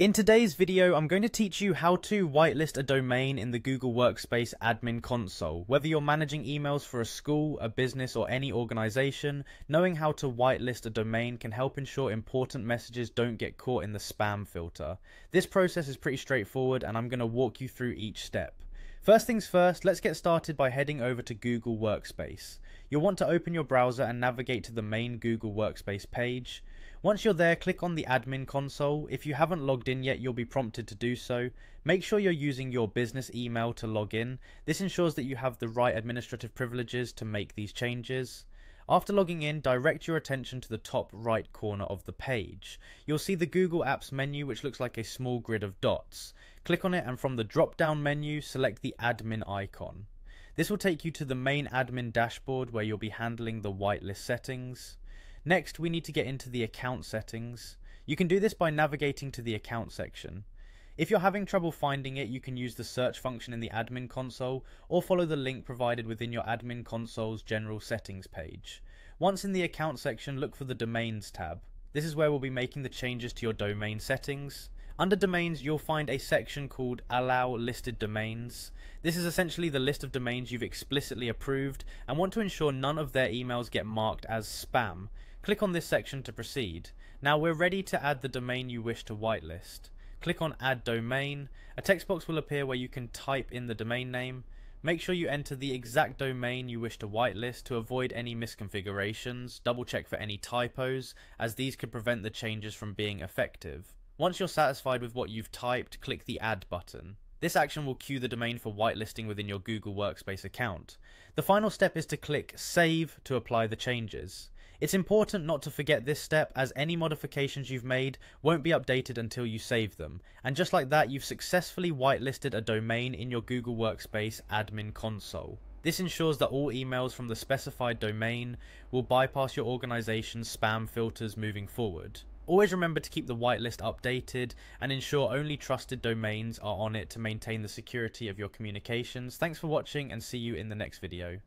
In today's video, I'm going to teach you how to whitelist a domain in the Google Workspace admin console. Whether you're managing emails for a school, a business, or any organization, knowing how to whitelist a domain can help ensure important messages don't get caught in the spam filter. This process is pretty straightforward and I'm going to walk you through each step. First things first, let's get started by heading over to Google Workspace. You'll want to open your browser and navigate to the main Google Workspace page. Once you're there, click on the admin console. If you haven't logged in yet, you'll be prompted to do so. Make sure you're using your business email to log in. This ensures that you have the right administrative privileges to make these changes. After logging in, direct your attention to the top right corner of the page. You'll see the Google Apps menu which looks like a small grid of dots. Click on it and from the drop down menu, select the admin icon. This will take you to the main admin dashboard where you'll be handling the whitelist settings. Next, we need to get into the account settings. You can do this by navigating to the account section. If you're having trouble finding it, you can use the search function in the admin console or follow the link provided within your admin console's general settings page. Once in the account section, look for the domains tab. This is where we'll be making the changes to your domain settings. Under domains, you'll find a section called Allow Listed Domains. This is essentially the list of domains you've explicitly approved and want to ensure none of their emails get marked as spam. Click on this section to proceed. Now we're ready to add the domain you wish to whitelist. Click on Add Domain. A text box will appear where you can type in the domain name. Make sure you enter the exact domain you wish to whitelist to avoid any misconfigurations. Double check for any typos, as these could prevent the changes from being effective. Once you're satisfied with what you've typed, click the Add button. This action will queue the domain for whitelisting within your Google Workspace account. The final step is to click Save to apply the changes. It's important not to forget this step as any modifications you've made won't be updated until you save them. And just like that, you've successfully whitelisted a domain in your Google Workspace admin console. This ensures that all emails from the specified domain will bypass your organization's spam filters moving forward. Always remember to keep the whitelist updated and ensure only trusted domains are on it to maintain the security of your communications. Thanks for watching and see you in the next video.